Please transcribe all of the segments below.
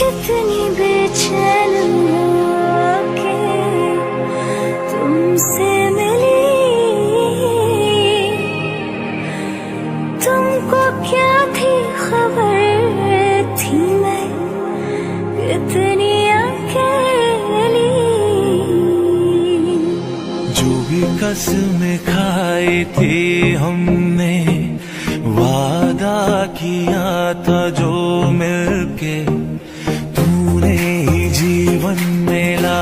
कितनी बेचैन होके तुमसे तुमको क्या थी खबर? थी मैं कितनी अकेली। जो भी कसम खाए थे हमने, वादा किया था जो मिलके।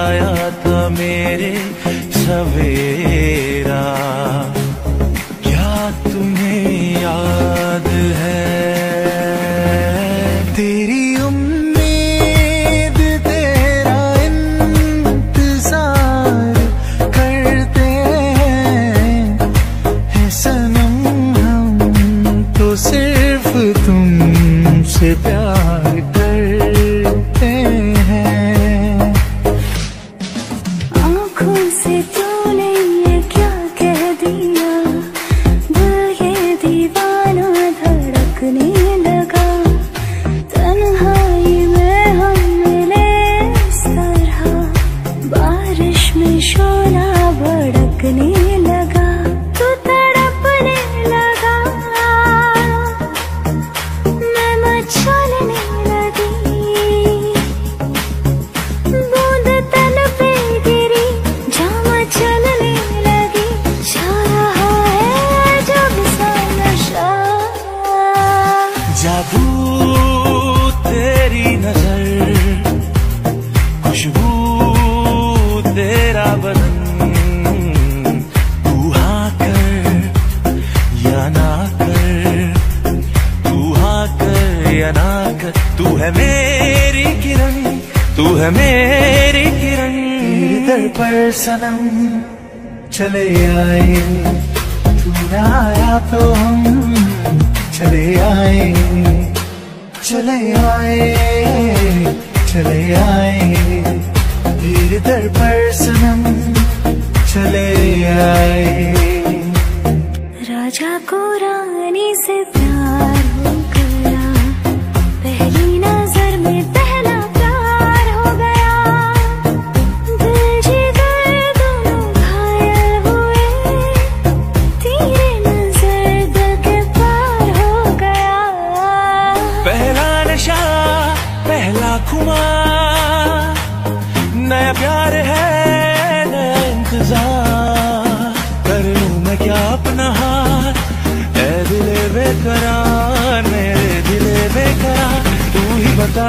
आया था मेरे सवेरे। है मेरी किरण, तू है मेरी किरण। दर पर सनम चले आए। तू आया तो हम चले आए। चले आए चले आए। धीर दर पर सनम चले आए। नहार ए दिले बेकरार मेरे दिले बेकरार तू ही बता।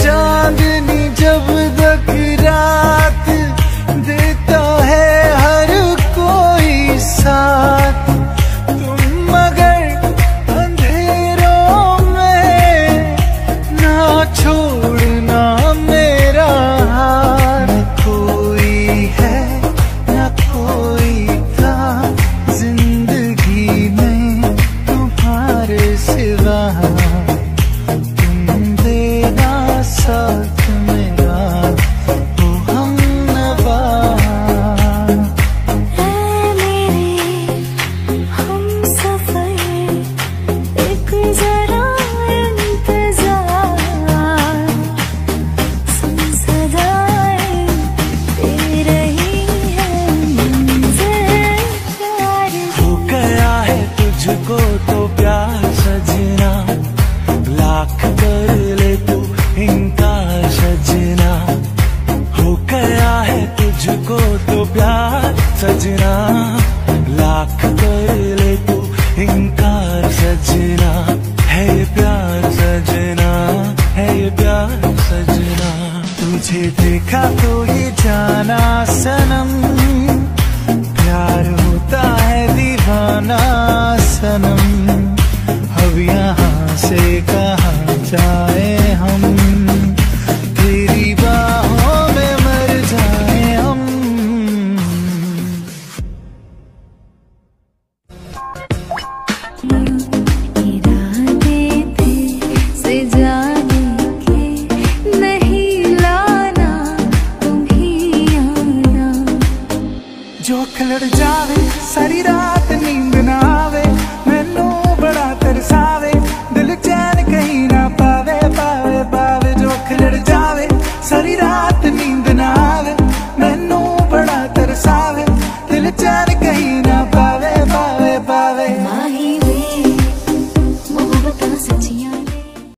ਜੋ ਖਲੜ ਜਾਵੇ ਸਾਰੀ ਰਾਤ ਨੀਂਦ ਨਾ ਆਵੇ, ਮੈਨੂੰ ਬੜਾ ਤਰਸਾਵੇ, ਦਿਲ ਚੈਨ ਕਹੀਂ ਨਾ ਪਾਵੇ ਪਾਵੇ ਪਾਵੇ ਜੋ ਖਲੜ ਜਾਵੇ ਸਾਰੀ ਰਾਤ